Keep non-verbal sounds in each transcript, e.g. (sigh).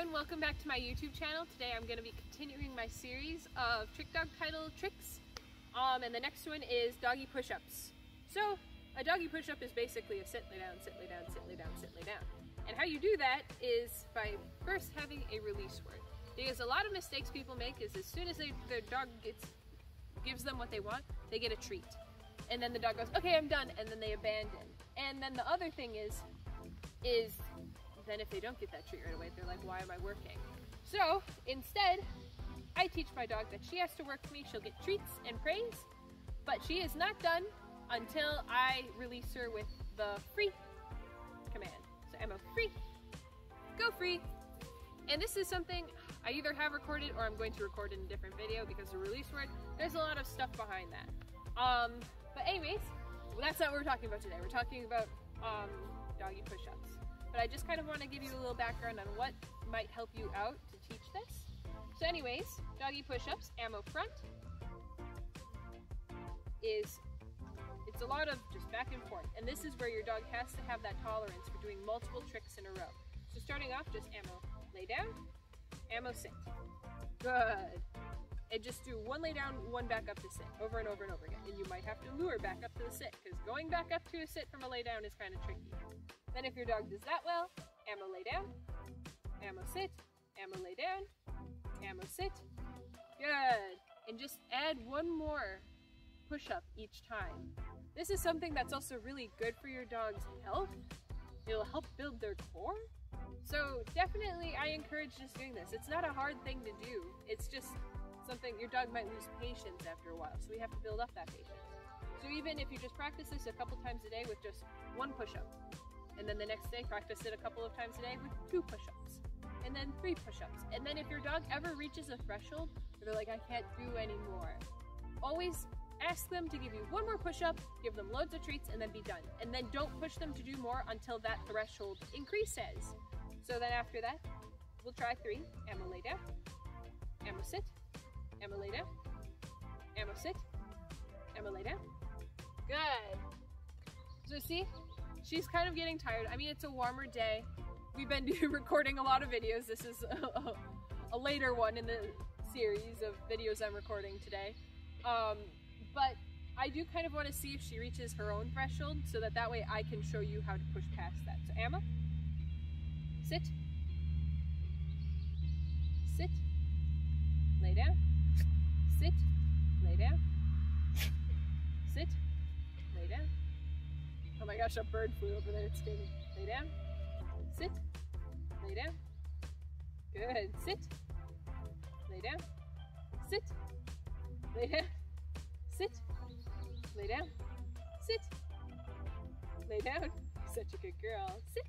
everyone, welcome back to my YouTube channel. Today I'm going to be continuing my series of trick dog title tricks. Um, and the next one is doggy push-ups. So, a doggy push-up is basically a sit, lay down, sit, lay down, sit, lay down, sit, lay down. And how you do that is by first having a release word. Because a lot of mistakes people make is as soon as they, their dog gets gives them what they want, they get a treat. And then the dog goes, okay, I'm done, and then they abandon. And then the other thing is, is then if they don't get that treat right away, they're like, why am I working? So instead, I teach my dog that she has to work for me. She'll get treats and praise, but she is not done until I release her with the free command. So Amo, free, go free. And this is something I either have recorded or I'm going to record in a different video because the release word, there's a lot of stuff behind that. Um, but anyways, well, that's not what we're talking about today. We're talking about um, doggy push-ups. But I just kind of want to give you a little background on what might help you out to teach this. So anyways, doggy push-ups, Amo front, is, it's a lot of just back and forth. And this is where your dog has to have that tolerance for doing multiple tricks in a row. So starting off, just Amo lay down, Amo sit. Good. And just do one lay down, one back up to sit, over and over and over again. And you might have to lure back up to the sit, because going back up to a sit from a lay down is kind of tricky. Then if your dog does that well, Amo lay down, Amo sit, Amo lay down, Amo sit. Good. And just add one more push-up each time. This is something that's also really good for your dog's health. It'll help build their core. So definitely I encourage just doing this. It's not a hard thing to do. It's just something your dog might lose patience after a while. So we have to build up that patience. So even if you just practice this a couple times a day with just one push-up, and then the next day, practice it a couple of times a day with two push-ups. And then three push-ups. And then if your dog ever reaches a threshold where they're like, I can't do anymore, always ask them to give you one more push-up, give them loads of treats, and then be done. And then don't push them to do more until that threshold increases. So then after that, we'll try three. Amo lay down, Amo sit, Amo lay down, Amo sit, Amo lay down. Good. So see, she's kind of getting tired. I mean, it's a warmer day. We've been (laughs) recording a lot of videos. This is a, a, later one in the series of videos I'm recording today. Um, but I do kind of want to see if she reaches her own threshold so that that way I can show you how to push past that. So Amo, sit, sit, lay down, sit, lay down, gosh, a bird flew over there. It's scary. Lay down. Sit. Lay down. Good. Sit. Lay down. Sit. Lay down. Sit. Lay down. Sit. Lay down. Such a good girl. Sit.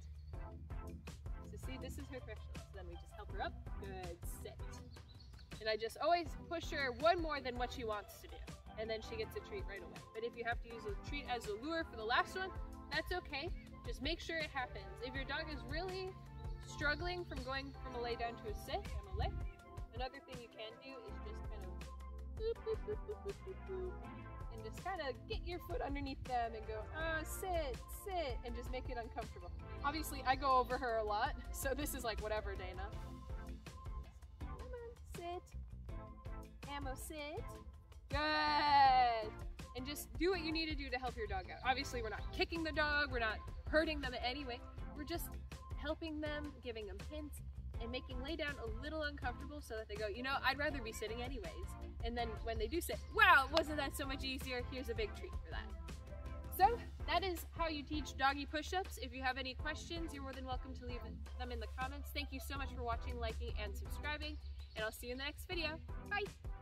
So see, this is her threshold. So then we just help her up. Good. Sit. And I just always push her one more than what she wants to do and then she gets a treat right away. But if you have to use a treat as a lure for the last one, that's okay. Just make sure it happens. If your dog is really struggling from going from a lay down to a sit and a lay, another thing you can do is just kind of boop, boop, boop, and just kind of get your foot underneath them and go, oh, sit, sit, and just make it uncomfortable. Obviously, I go over her a lot, so this is like whatever, Dana. Come on, sit. Amo, sit. Good. And just do what you need to do to help your dog out. Obviously, we're not kicking the dog, we're not hurting them in any way. We're just helping them, giving them hints, and making lay down a little uncomfortable so that they go, you know, I'd rather be sitting anyways. And then when they do sit, wow, wasn't that so much easier? Here's a big treat for that. So that is how you teach doggy push-ups. If you have any questions, you're more than welcome to leave them in the comments. Thank you so much for watching, liking, and subscribing, and I'll see you in the next video. Bye!